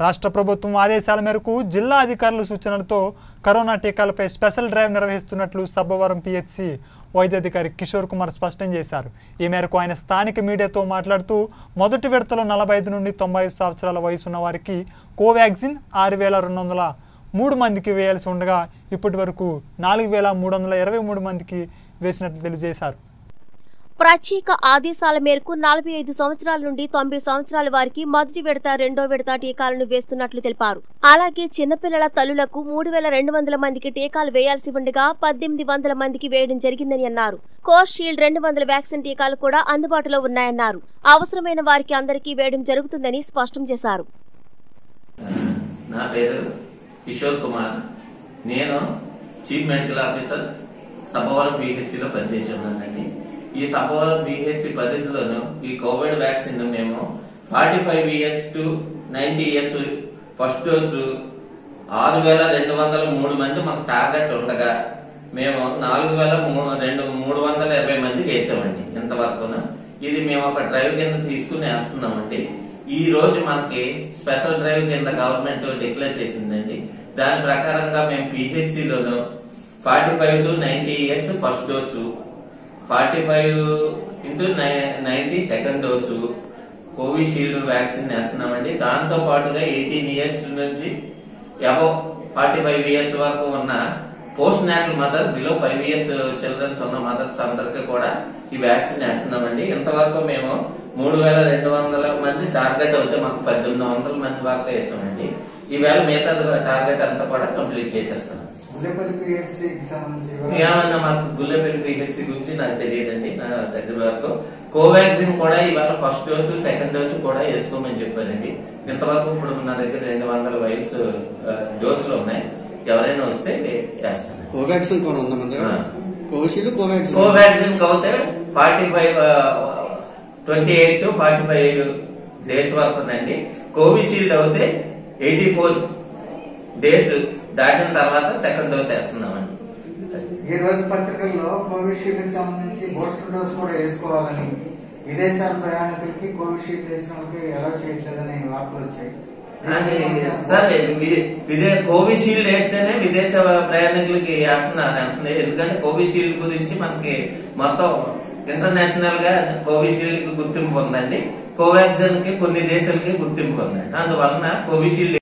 రాష్ట్ర ప్రభుత్వం ఆదేశాల మేరకు జిల్లా అధికారుల సూచనలతో కరోనా టీకాలపై స్పెషల్ డ్రైవ్ నిర్వహిస్తున్నట్లు సబ్బవరం పిహెచ్సి వైద్యాధికారి కిషోర్ కుమార్ స్పష్టం చేశారు. ఈ మేరకు ఆయన స్థానిక మీడియాతో మాట్లాడుతూ మొదటి విడతలో నలభై ఐదు నుండి తొంభై ఐదు సంవత్సరాల వయసు ఉన్న వారికి కోవాక్సిన్ ఆరు వేల రెండు వందల మూడు మందికి వేయాల్సి ఉండగా ఇప్పటి వరకు నాలుగు వేల మూడు వందల ఇరవై మూడు మందికి వేసినట్లు తెలియజేశారు. ప్రత్యేక ఆదేశాల మేరకు నలభై ఐదు సంవత్సరాల నుండి తొంభై సంవత్సరాల వారికి మొదటి విడత రెండో విడత టీకాలను వేస్తున్నట్లు తెలిపారు. అలాగే చిన్నపిల్లల తల్లులకు మూడు వేల రెండు వందల మందికి టీకాలు వేయాల్సి ఉండగా పద్దెనిమిది వందల మందికి వేయడం జరిగిందని అన్నారు. కోషీల్డ్ రెండు వందల వ్యాక్సిన్ టీకాలు కూడా అందుబాటులో ఉన్నాయన్నారు. అవసరమైన వారికి అందరికీ వేయడం జరుగుతుందని స్పష్టం చేశారు. నా పేరు కిషోర్ కుమార్. నేను చీఫ్ మెడికల్ ఆఫీసర్ సబ్బవరం పిహెచ్సిలో పనిచేస్తున్నానండి ఈ సపోవర్ పిహెచ్సి పరిధిలోను ఈ కోవిడ్ వ్యాక్సిన్ మేము forty five years to ninety years first dose ఆరు వేల రెండు వందల మూడు మంది మాకు టార్గెట్ ఉండగా మేము నాలుగు వేల మూడు రెండు మూడు వందల ఇరవై మందికి వేసామండి ఇంతవరకున. ఇది మేము ఒక డ్రైవ్ కింద తీసుకుని వేస్తున్నామండి. ఈ రోజు మనకి స్పెషల్ డ్రైవ్ కింద గవర్నమెంట్ డిక్లేర్ చేసిందండి. దాని ప్రకారంగా మేము పిహెచ్సిలోను forty five to ninety years first dose forty five into ninety second dose Covishield vaccine వేస్తున్నామండి. దాంతో పాటుగా ఎయిటీన్ ఇయర్స్ నుంచి అబౌ ఫార్టీ ఫైవ్ ఇయర్స్ వరకు ఉన్న post natal mother below five years childrens ఉన్న మదర్స్ అందరికి కూడా ఈ వ్యాక్సిన్ వేస్తున్నామండి. ఇంతవరకు మేము మూడు వేల రెండు వందల మంది టార్గెట్ అవుతే మాకు పద్దెనిమిది వందల మంది వరకు వేస్తామండి ఈవేళ మిగతా టార్గెట్ అంతా కూడా కంప్లీట్ చేసేస్తాం. సంబంధించి వివరాలు- ఏమన్నా మాకు గుల్లెపల్లి పిహెచ్సి గురించి నాకు తెలియదండి నా దగ్గర వరకు. కోవాక్సిన్ కూడా ఇవాళ ఫస్ట్ డోసు సెకండ్ డోసు కూడా వేసుకోమని చెప్పారండి. ఇంతవరకు ఇప్పుడు నా దగ్గర రెండు వందల వయసు డోసులు ఉన్నాయి. ఎవరైనా వస్తే వేస్తాను కోవాక్సిన్ కూడా ఉందా మన దగ్గర? ఆ. Covishield Covaxin. కోవాక్సిన్ అవుతే forty five twenty eight to forty five days వరకు ఉందండి. కోవిషీల్డ్ అయితే ఎయిటీ ఫోర్ డేస్ దాటిన తర్వాత సెకండ్ డోస్ వేస్తున్నామండి. ఈ రోజు పత్రికల్లో కోవిషీల్డ్కి సంబంధించి బూస్టర్ డోస్ కూడా వేసుకోవాలని విదేశాల ప్రయాణికులకి కోవిషీల్డ్ వేసిన వాళ్ళకి ఎలా చేయట్లేదని వార్తలు వచ్చాయి. సార్ విదే కోవిషీల్డ్ వేస్తేనే విదేశ ప్రయాణికులకి వేస్తున్నారు ఎందుకంటే కోవిషీల్డ్ గురించి మనకి మొత్తం ఇంటర్నేషనల్గా కోవిషీల్డ్కి గుర్తింపు ఉందండి. కోవాక్సిన్కి కొన్ని దేశాలకి గుర్తింపు ఉందండి. అందువలన కోవిషీల్డ్